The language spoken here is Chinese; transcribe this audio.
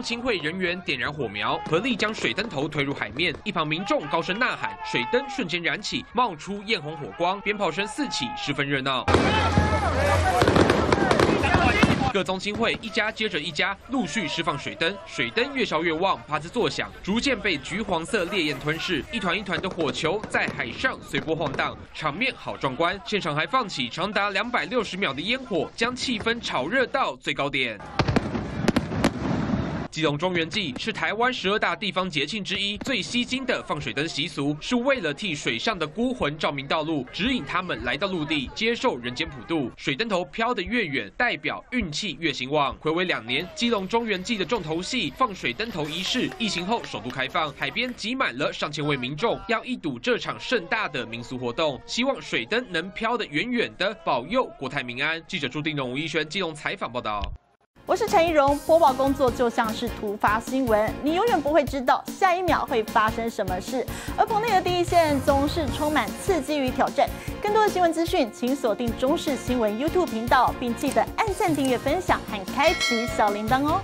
中青会人员点燃火苗，合力将水灯头推入海面。一旁民众高声呐喊，水灯瞬间燃起，冒出艳红火光，鞭炮声四起，十分热闹。各宗亲会一家接着一家陆续释放水灯，水灯越烧越旺，啪子作响，逐渐被橘黄色烈焰吞噬，一团一团的火球在海上随波晃荡，场面好壮观。现场还放起长达两百六十秒的烟火，将气氛炒热到最高点。基隆中元祭是台湾十二大地方节庆之一，最吸睛的放水灯习俗，是为了替水上的孤魂照明道路，指引他们来到陆地，接受人间普渡。水灯头飘得越远，代表运气越兴旺。暌违两年，基隆中元祭的重头戏放水灯头仪式，疫情后首度开放，海边挤满了上千位民众，要一睹这场盛大的民俗活动。希望水灯能飘得远远的，保佑国泰民安。记者朱定荣、吴一轩基隆采访报道。我是陈怡蓉，播报工作就像是突发新闻，你永远不会知道下一秒会发生什么事。而棚内的第一线总是充满刺激与挑战。更多的新闻资讯，请锁定中视新闻 YouTube 频道，并记得按赞、订阅、分享和开启小铃铛哦。